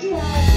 对呀